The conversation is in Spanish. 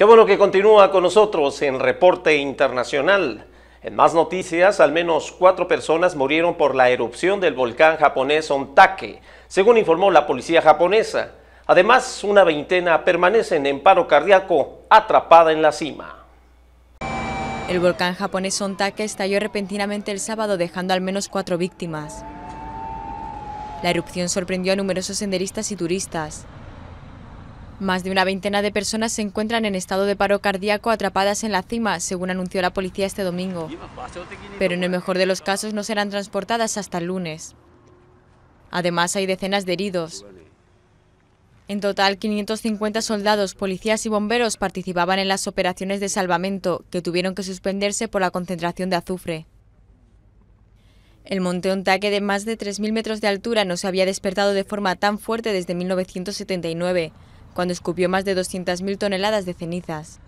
Qué bueno que continúa con nosotros en Reporte Internacional. En más noticias, al menos cuatro personas murieron por la erupción del volcán japonés Ontake, según informó la policía japonesa. Además, una veintena permanecen en paro cardíaco atrapada en la cima. El volcán japonés Ontake estalló repentinamente el sábado dejando al menos cuatro víctimas. La erupción sorprendió a numerosos senderistas y turistas. Más de una veintena de personas se encuentran en estado de paro cardíaco atrapadas en la cima, según anunció la policía este domingo. Pero en el mejor de los casos no serán transportadas hasta el lunes. Además, hay decenas de heridos. En total, 550 soldados, policías y bomberos participaban en las operaciones de salvamento, que tuvieron que suspenderse por la concentración de azufre. El monte Ontaque de más de 3.000 metros de altura no se había despertado de forma tan fuerte desde 1979, cuando escupió más de 200.000 toneladas de cenizas.